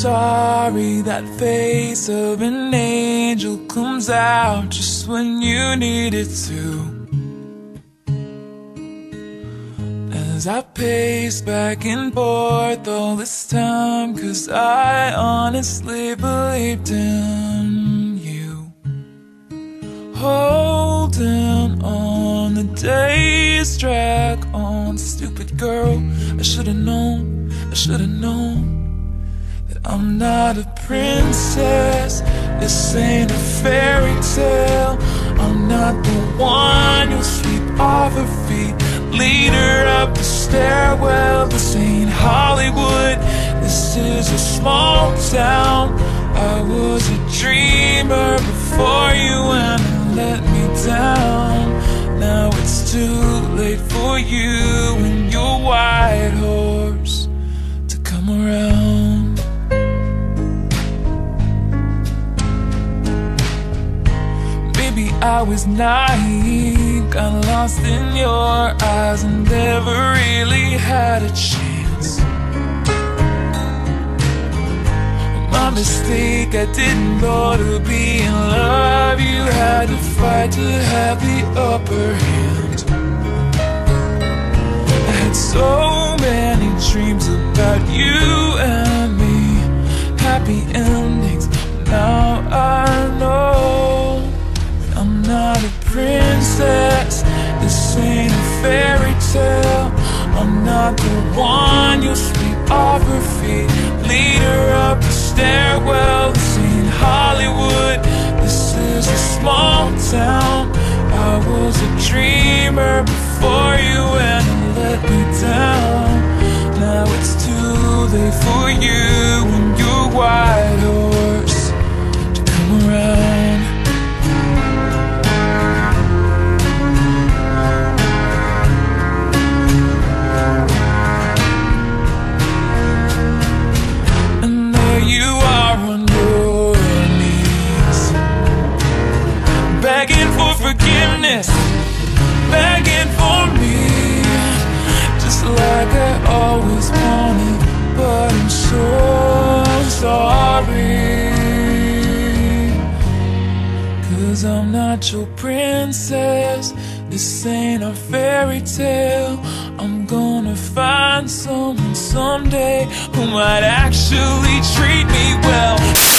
sorry that face of an angel comes out just when you need it to. As I pace back and forth all this time, cause I honestly believed in you. Holding on the days drag on, stupid girl. I should've known, I should've known I'm not a princess. This ain't a fairy tale. I'm not the one you'll sweep off her feet. Lead her up the stairwell. This ain't Hollywood. This is a small town. I was a dreamer before you and let me down. Now it's too late for you and your white horse to come around I was naive Got lost in your eyes And never really had a chance. My mistake, I didn't know to be in love. You had to fight to have the upper hand. I had so many dreams about you and me. Happy endings, not the one you'll sweep off her feet Lead her the forgiveness Begging for me. Just like I always wanted But I'm so sorry. Cause I'm not your princess. This ain't a fairy tale. I'm gonna find someone someday Who might actually treat me well